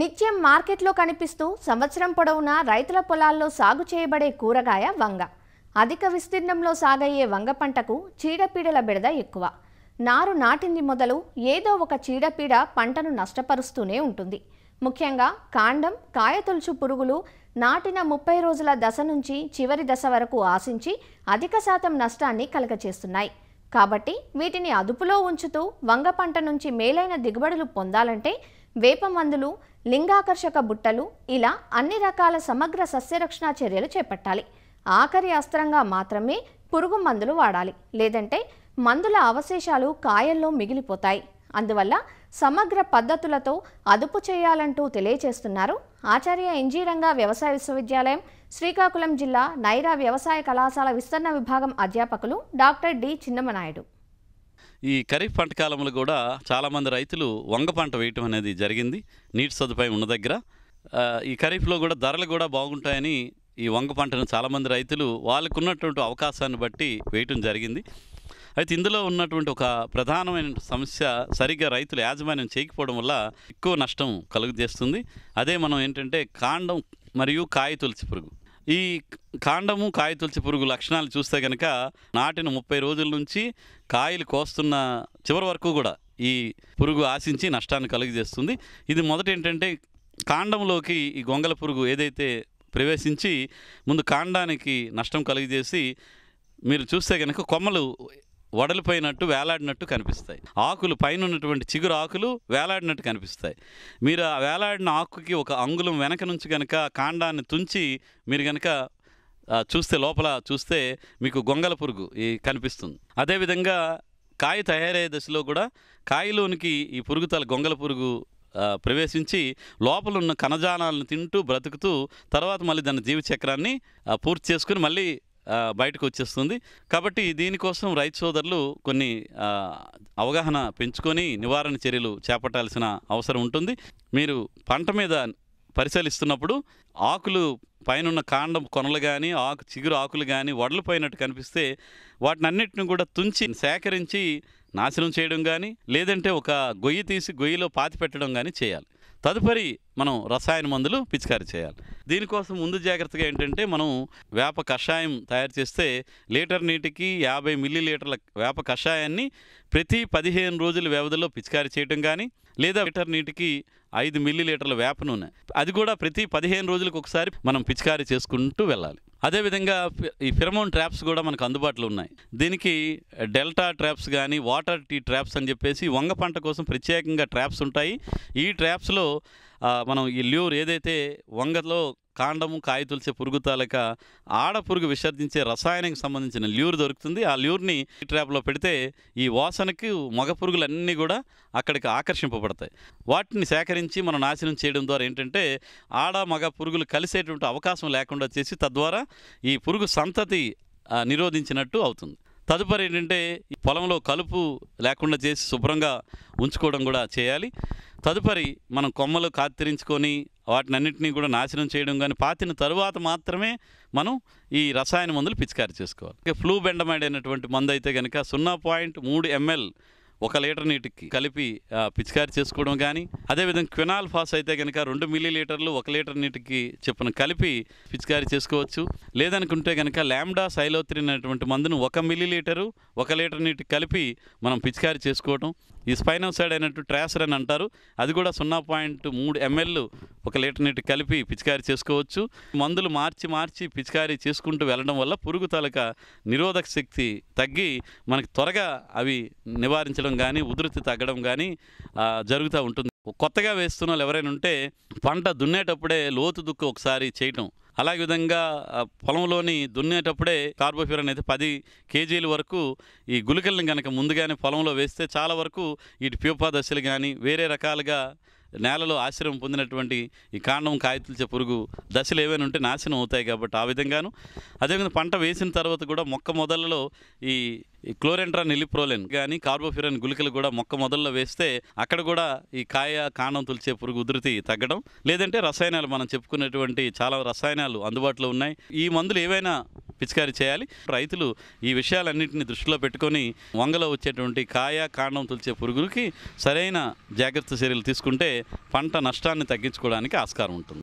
నిత్యం మార్కెట్లో కనిపిస్తూ సంవత్సరం పొడవునా రైతుల పొలాల్లో సాగు చేయబడే కూరగాయ వంగ. అధిక విస్తీర్ణంలో సాగయ్యే వంగ పంటకు చీడపీడల బెడద ఎక్కువ. నారు నాటింది మొదలు ఏదో ఒక చీడపీడ పంటను నష్టపరుస్తూనే ఉంటుంది. ముఖ్యంగా కాండం కాయతొలుచు పురుగులు నాటిన ముప్పై రోజుల దశ నుంచి చివరి దశ వరకు ఆశించి అధిక శాతం నష్టాన్ని కలగచేస్తున్నాయి. కాబట్టి వీటిని అదుపులో ఉంచుతూ వంగ పంట నుంచి మేలైన దిగుబడులు పొందాలంటే వేప మందులు లింగాకర్షక బుట్టలు ఇలా అన్ని రకాల సమగ్ర సస్యరక్షణ చర్యలు చేపట్టాలి. ఆఖరి అస్త్రంగా మాత్రమే పురుగు మందులు వాడాలి. లేదంటే మందుల అవశేషాలు కాయల్లో మిగిలిపోతాయి. అందువల్ల సమగ్ర పద్ధతులతో అదుపు చేయాలంటూ తెలియచేస్తున్నారు ఆచార్య ఇంజీరంగా వ్యవసాయ విశ్వవిద్యాలయం శ్రీకాకుళం జిల్లా నైరా వ్యవసాయ కళాశాల విస్తరణ విభాగం అధ్యాపకులు డాక్టర్ డి. చిన్నమనాయుడు. ఈ ఖరీఫ్ పంట కాలంలో కూడా చాలామంది రైతులు వంగ పంట వేయటం అనేది జరిగింది. నీటి సదుపాయం ఉన్న దగ్గర. ఈ ఖరీఫ్లో కూడా ధరలు కూడా బాగుంటాయని ఈ వంగ పంటను చాలామంది రైతులు వాళ్ళకు ఉన్నటువంటి అవకాశాన్ని బట్టి వేయటం జరిగింది. అయితే ఇందులో ఉన్నటువంటి ఒక ప్రధానమైన సమస్య సరిగ్గా రైతులు యాజమాన్యం చేయకపోవడం వల్ల ఎక్కువ నష్టం కలుగజేస్తుంది. అదే మనం ఏంటంటే కాండం మరియు కాయ తులసి పురుగు. ఈ కాండము కాయ తులసి పురుగు లక్షణాలు చూస్తే కనుక నాటిన ముప్పై రోజుల నుంచి కాయలు కోస్తున్న చివరి వరకు కూడా ఈ పురుగు ఆశించి నష్టాన్ని కలుగజేస్తుంది. ఇది మొదట ఏంటంటే కాండంలోకి ఈ గొంగల పురుగు ఏదైతే ప్రవేశించి ముందు కాండానికి నష్టం కలుగజేసి మీరు చూస్తే కనుక కొమ్మలు వడలిపోయినట్టు వేలాడినట్టు కనిపిస్తాయి. ఆకులు పైన ఉన్నటువంటి చిగురు ఆకులు వేలాడినట్టు కనిపిస్తాయి. మీరు ఆ వేలాడిన ఆకుకి ఒక అంగుళం వెనక నుంచి కనుక కాండాన్ని తుంచి మీరు కనుక చూస్తే లోపల చూస్తే మీకు గొంగల పురుగు ఈ కనిపిస్తుంది. అదేవిధంగా కాయ తయారయ్యే దశలో కూడా కాయలోనికి ఈ పురుగుతల గొంగల పురుగు ప్రవేశించి లోపల ఉన్న కణజాలాలను తింటూ బ్రతుకుతూ తర్వాత మళ్ళీ దాని జీవచక్రాన్ని పూర్తి చేసుకుని మళ్ళీ బయటకు వచ్చేస్తుంది. కాబట్టి దీనికోసం రైతు సోదరులు కొన్ని అవగాహన పెంచుకొని నివారణ చర్యలు చేపట్టాల్సిన అవసరం ఉంటుంది. మీరు పంట మీద పరిశీలిస్తున్నప్పుడు ఆకులు పైన కాండం కొనలు కానీ ఆకు చిగురు ఆకులు కానీ వడలిపోయినట్టు కనిపిస్తే వాటిని అన్నిటిని కూడా తుంచి సేకరించి నాశనం చేయడం కానీ లేదంటే ఒక గొయ్యి తీసి గొయ్యిలో పాతి పెట్టడం కానీ చేయాలి. తదుపరి మనం రసాయన మందులు పిచికారీ చేయాలి. దీనికోసం ముందు జాగ్రత్తగా ఏంటంటే మనం వేప కషాయం తయారు చేస్తే లీటర్ నీటికి యాభై మిల్లీ లీటర్ల వేప కషాయాన్ని ప్రతి పదిహేను రోజుల వ్యవధిలో పిచికారీ చేయటం కానీ లేదా లీటర్ నీటికి ఐదు మిల్లీ లీటర్ల వేప నూనె. అది కూడా ప్రతి పదిహేను రోజులకు ఒకసారి మనం పిచికారీ చేసుకుంటూ వెళ్ళాలి. అదేవిధంగా ఈ ఫిరమోన్ ట్రాప్స్ కూడా మనకు అందుబాటులో ఉన్నాయి. దీనికి డెల్టా ట్రాప్స్ కానీ వాటర్ టీ ట్రాప్స్ అని చెప్పేసి వంగ పంట కోసం ప్రత్యేకంగా ట్రాప్స్ ఉంటాయి. ఈ ట్రాప్స్లో మనం ఈ ల్యూర్ ఏదైతే వంగలో కాండము కాయ తులసే పురుగు తాలక ఆడ పురుగు విసర్జించే రసాయనానికి సంబంధించిన ల్యూర్ దొరుకుతుంది. ఆ ల్యూర్ని ట్రాప్లో పెడితే ఈ వాసనకి మగ పురుగులన్నీ కూడా అక్కడికి ఆకర్షింపబడతాయి. వాటిని సేకరించి మనం నాశనం చేయడం ద్వారా ఏంటంటే ఆడ మగ పురుగులు కలిసేటువంటి అవకాశం లేకుండా చేసి తద్వారా ఈ పురుగు సంతతి నిరోధించినట్టు అవుతుంది. తదుపరి ఏంటంటే ఈ పొలంలో కలుపు లేకుండా చేసి శుభ్రంగా ఉంచుకోవడం కూడా చేయాలి. తదుపరి మనం కొమ్మలు కాత్తిరించుకొని వాటిని అన్నింటినీ కూడా నాశనం చేయడం కానీ పాతిన తరువాత మాత్రమే మనం ఈ రసాయన మందులు పిచికారి చేసుకోవాలి. ఫ్లూ బెండమైడ్ అయినటువంటి మందు అయితే కనుక సున్నా పాయింట్ మూడు ఎంఎల్ ఒక లీటర్ నీటికి కలిపి పిచికారి చేసుకోవడం కానీ అదేవిధంగా క్వినాల్ ఫాస్ అయితే కనుక రెండు మిల్లీ లీటర్లు ఒక లీటర్ నీటికి చొప్పున కలిపి పిచికారి చేసుకోవచ్చు. లేదనుకుంటే కనుక ల్యాండా సైలోత్రిన్ అనేటువంటి మందును ఒక మిల్లీ లీటరు ఒక లీటర్ నీటికి కలిపి మనం పిచికారి చేసుకోవడం ఈ స్పైనోసైడ్ అయినట్టు ట్రాసర్ అని అంటారు. అది కూడా సున్నా పాయింట్ మూడు ఎంఎల్ ఒక లీటర్ నీటికి కలిపి పిచికారీ చేసుకోవచ్చు. మందులు మార్చి మార్చి పిచికారీ చేసుకుంటూ వెళ్ళడం వల్ల పురుగు తాలూక నిరోధక శక్తి తగ్గి మనకి త్వరగా అవి నివారించడం కానీ ఉధృతి తగ్గడం కానీ జరుగుతూ ఉంటుంది. కొత్తగా వేస్తున్న వాళ్ళు ఎవరైనా ఉంటే పంట దున్నేటప్పుడే లోతు దుక్కు ఒకసారి చేయటం అలాగే విధంగా పొలంలోని దున్నేటప్పుడే కార్బోఫీర్ అనేది పది కేజీల వరకు ఈ గుళికలను కనుక ముందుగానే పొలంలో వేస్తే చాలా వరకు ఇటు ప్యూపా దశలు కానీ వేరే రకాలుగా నేలలో ఆశ్రయం పొందినటువంటి ఈ కాండం కాయతుల్చే పురుగు దశలు ఏవైనా ఉంటే నాశనం అవుతాయి కాబట్టి ఆ విధంగాను. అదేవిధంగా పంట వేసిన తర్వాత కూడా మొక్క మొదలలో ఈ ఈ క్లోరెంట్రా నిలిప్రోలెన్ కానీ కార్బోఫిరన్ గుళికలు కూడా మొక్క మొదల్లో వేస్తే అక్కడ కూడా ఈ కాయ కాండం తులిచే పురుగు ఉధృతి తగ్గడం. లేదంటే రసాయనాలు మనం చెప్పుకునేటువంటి చాలా రసాయనాలు అందుబాటులో ఉన్నాయి. ఈ మందులు ఏవైనా పిచికారీ చేయాలి. రైతులు ఈ విషయాలన్నింటినీ దృష్టిలో పెట్టుకొని వంగలో వచ్చేటువంటి కాయ కాండం తులిచే పురుగులకి సరైన జాగ్రత్త చర్యలు తీసుకుంటే పంట నష్టాన్ని తగ్గించుకోవడానికి ఆస్కారం ఉంటుంది.